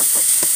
you